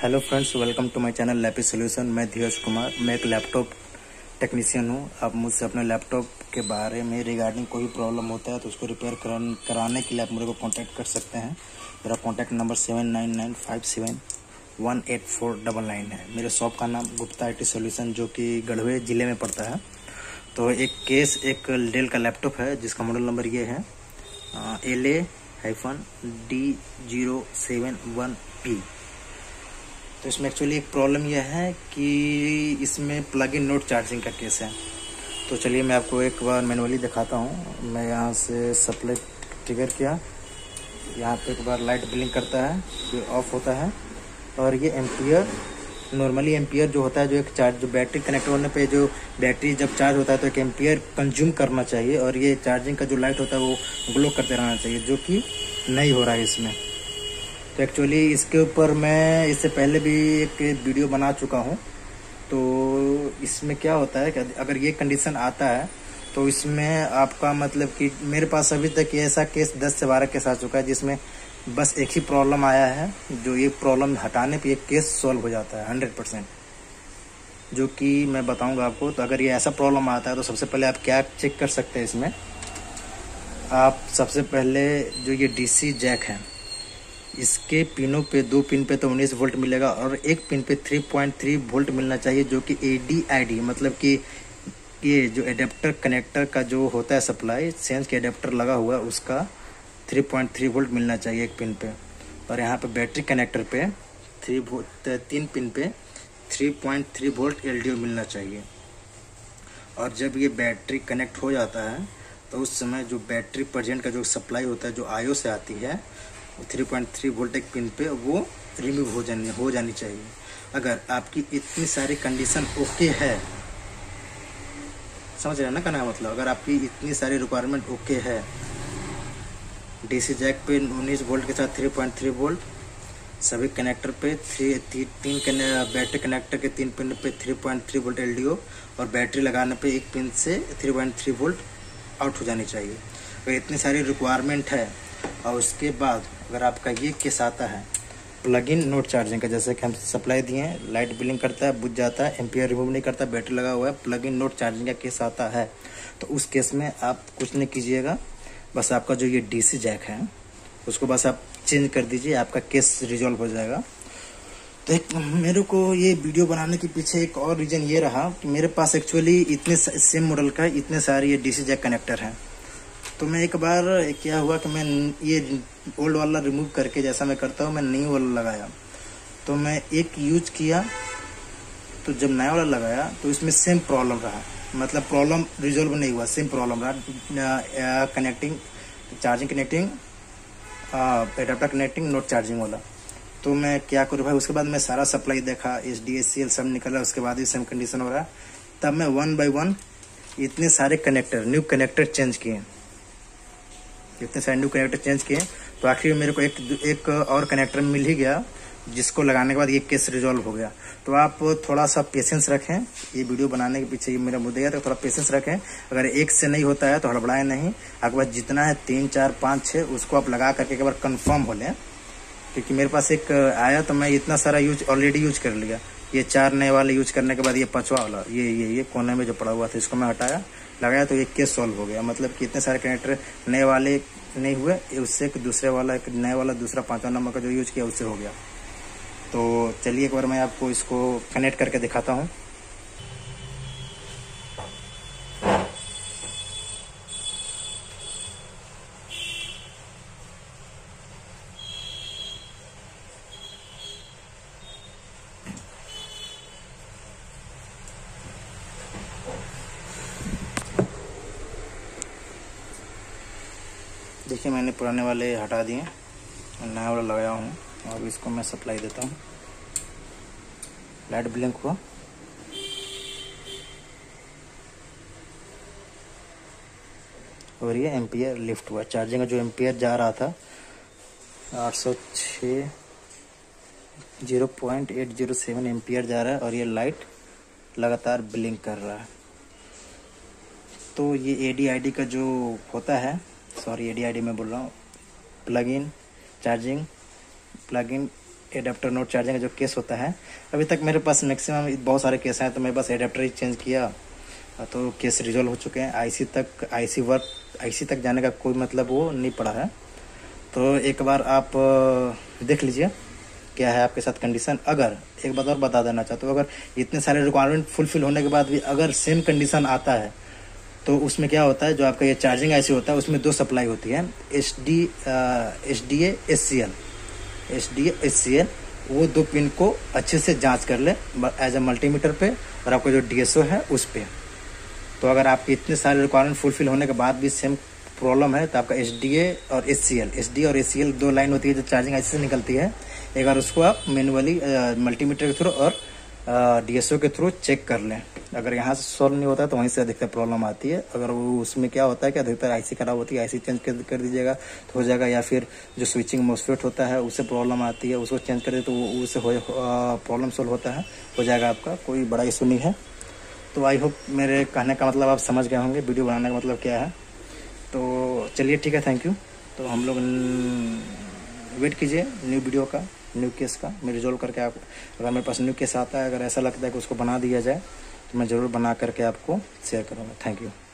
Hello friends welcome to my channel Lappy solution मैं धीरज कुमार, मैं एक लैपटॉप टेक्नीशियन हूँ। आप मुझसे अपने लैपटॉप के बारे में रिगार्डिंग कोई प्रॉब्लम होता है तो उसको रिपेयर कराने के लिए आप मेरे को कांटेक्ट कर सकते हैं। मेरा contact number seven nine nine five seven one eight four double nine है। मेरे शॉप का नाम गुप्ता आई टी सोल्यूशन जो कि गढ़वे ज़िले में पड़ता है। तो एक केस एक डेल का लैपटॉप है, जिसका मॉडल नंबर ये है। L A hyphen D zero seven one P तो इसमें एक्चुअली एक प्रॉब्लम यह है कि इसमें प्लग इन नोट चार्जिंग का केस है। तो चलिए मैं आपको एक बार मैनुअली दिखाता हूँ। मैं यहाँ से सप्लाई ट्रिगर किया। यहाँ पे एक बार लाइट ब्लिंक करता है फिर ऑफ़ होता है। और ये एम्पियर नॉर्मली एम्पियर जो होता है, जो एक चार्ज जो बैटरी कनेक्ट होने पे जो बैटरी जब चार्ज होता है तो एक एम्पियर कंज्यूम करना चाहिए। और ये चार्जिंग का जो लाइट होता है, वो ग्लो करते रहना चाहिए, जो कि नहीं हो रहा है इसमें। तो एक्चुअली इसके ऊपर मैं इससे पहले भी एक वीडियो बना चुका हूँ। तो इसमें क्या होता है कि अगर ये कंडीशन आता है तो इसमें आपका मतलब कि मेरे पास अभी तक ऐसा केस 10 से 12 केस आ चुका है, जिसमें बस एक ही प्रॉब्लम आया है, जो ये प्रॉब्लम हटाने पे ये केस सॉल्व हो जाता है हंड्रेड परसेंट जो कि मैं बताऊँगा आपको तो अगर ये ऐसा प्रॉब्लम आता है तो सबसे पहले आप क्या चेक कर सकते हैं इसमें? आप सबसे पहले जो ये डीसी जैक है इसके पिनों पे, दो पिन पे तो उन्नीस वोल्ट मिलेगा और एक पिन पे 3.3 वोल्ट मिलना चाहिए, जो कि ए डी आई डी मतलब कि ये जो एडेप्टर कनेक्टर का जो होता है सप्लाई सेंस के एडेप्टर लगा हुआ है, उसका 3.3 वोल्ट मिलना चाहिए एक पिन पे। और यहाँ पे बैटरी कनेक्टर पे थ्री तीन पिन पे 3.3 वोल्ट एल मिलना चाहिए। और जब ये बैटरी कनेक्ट हो जाता है तो उस समय जो बैटरी प्रजेंट का जो सप्लाई होता है, जो आयो से आती है थ्री पॉइंट थ्री वोल्ट एक पिन पे वो रिमूव हो जानी हो जानी चाहिए। अगर आपकी इतनी सारी कंडीशन ओके है समझ रहे ना कहना मतलब? अगर आपकी इतनी सारी रिक्वायरमेंट ओके है डीसी जैक पे उन्नीस वोल्ट के साथ थ्री पॉइंट थ्री वोल्ट सभी कनेक्टर पे थ्री ती, तीन बैटरी कनेक्टर के तीन पिन पे three point three volt LDO और बैटरी लगाने पे एक पिन से three point three volt out हो जानी चाहिए। अगर इतनी सारी रिक्वायरमेंट है और उसके बाद अगर आपका ये केस आता है प्लग इन नोट चार्जिंग का, जैसे कि हम सप्लाई दिए हैं लाइट बिलिंग करता है, बुझ जाता है एम्पियर रिमूव नहीं करता बैटरी लगा हुआ है प्लग इन नोट चार्जिंग का केस आता है तो उस केस में आप कुछ नहीं कीजिएगा। बस आपका जो ये डीसी जैक है, उसको बस आप चेंज कर दीजिए, आपका केस रिजॉल्व हो जाएगा। तो एक, मेरे को ये वीडियो बनाने के पीछे एक और रीजन ये रहा कि मेरे पास एक्चुअली इतने सेम मॉडल का इतने सारे ये डीसी जैक कनेक्टर हैं। तो मैं एक बार क्या हुआ कि मैं ये ओल्ड वाला रिमूव करके जैसा मैं करता हूँ, मैं न्यू वाला लगाया। तो मैं एक यूज़ किया तो जब नया वाला लगाया तो इसमें सेम प्रॉब्लम रहा। मतलब प्रॉब्लम रिजोल्व नहीं हुआ सेम प्रॉब्लम रहा। Connecting charging connecting adapter connecting not charging वाला। तो मैं क्या करूँ भाई, उसके बाद मैं सारा सप्लाई देखा H D S C L सब निकला, उसके बाद भी सेम कंडीशन हो रहा। तब मैं वन बाई वन इतने सारे कनेक्टर न्यू कनेक्टर चेंज किए। इतने सैंडू कनेक्टर चेंज किए तो आखिर मेरे को एक एक और कनेक्टर मिल ही गया, जिसको लगाने के बाद ये केस रिजॉल्व हो गया। तो आप थोड़ा सा पेशेंस रखें। ये वीडियो बनाने के पीछे ये मेरा मुद्दा है तो थोड़ा पेशेंस रखें। अगर एक से नहीं होता है तो हड़बड़ाएँ नहीं। आपके पास जितना है, तीन, चार, पाँच छः उसको आप लगा करके एक बार कन्फर्म हो लें। क्योंकि मेरे पास एक आया तो मैं इतना सारा यूज़ ऑलरेडी यूज़ कर लिया। ये चार नए वाले यूज़ करने के बाद ये पांचवा वाला, ये ये ये कोने में जो पड़ा हुआ था, इसको मैं हटाया। लगाया तो एक केस सॉल्व हो गया। मतलब कि इतने सारे कनेक्टर नए वाले नहीं हुए उससे दूसरे वाला, एक नए वाला, दूसरा पांचवा नंबर का जो यूज़ किया, उससे हो गया। तो चलिए एक बार मैं आपको इसको कनेक्ट करके दिखाता हूँ। देखिए मैंने पुराने वाले हटा दिए नया वाला लगाया हूँ और इसको मैं सप्लाई देता हूँ। लाइट ब्लिंक हुआ। और ये एम्पियर लिफ्ट हुआ। चार्जिंग का जो एम्पियर जा रहा था, आठ सौ छः zero point eight zero seven ampere जा रहा है और ये लाइट लगातार ब्लिंक कर रहा है। तो ये ए डी आई डी का जो होता है सॉरी ए डी में बोल रहा हूँ। Plug in charging plug in adapter not charging का जो केस होता है, अभी तक मेरे पास मैक्सिमम बहुत सारे केस हैं तो मैं बस एडेप्टर ही चेंज किया। तो केस रिजोल्व हो चुके हैं। आईसी तक आईसी वर्क आईसी तक जाने का कोई मतलब वो नहीं पड़ा है। तो एक बार आप देख लीजिए, क्या है आपके साथ कंडीशन अगर, एक बात और बता देना चाहता हूँ, अगर इतने सारे रिक्वायरमेंट फुलफिल होने के बाद भी अगर सेम कंडीशन आता है तो उसमें क्या होता है, जो आपका ये चार्जिंग ऐसी होता है, उसमें दो सप्लाई होती है H D H D S C L H D S C L वो दो पिन को अच्छे से जाँच कर ले एज ए मल्टीमीटर पे, और आपका जो डी एस ओ है, उस पर तो अगर आपके इतने सारे रिक्वायरमेंट फुलफिल होने के बाद भी सेम प्रॉब्लम है तो आपका एच डी ए और S C L H D और एस सी एल दो लाइन होती है जो चार्जिंग ऐसे से निकलती है। एक बार उसको आप मैनुअली मल्टीमीटर के थ्रू और डीएसओ के थ्रू चेक कर लें। अगर यहाँ से सॉल्व नहीं होता है तो वहीं से अधिकतर प्रॉब्लम आती है। अगर वो उसमें क्या होता है कि अधिकतर आईसी खराब होती है आईसी चेंज कर, कर दीजिएगा तो हो जाएगा। या फिर जो स्विचिंग मोसफेट होता है उससे प्रॉब्लम आती है उसको चेंज कर दे तो उससे हो प्रॉब्लम सोल्व होता है। हो जाएगा आपका कोई बड़ा इशू नहीं है। तो आई होप मेरे कहने का मतलब आप समझ गए होंगे वीडियो बनाने का मतलब क्या है। तो चलिए ठीक है थैंक यू तो हम लोग वेट कीजिए न्यू वीडियो का। न्यू केस का, मैं रिजोल्व करके आप, अगर मेरे पास न्यू केस आता है, अगर ऐसा लगता है कि उसको बना दिया जाए तो मैं ज़रूर बना करके आपको शेयर करूँगा। Thank you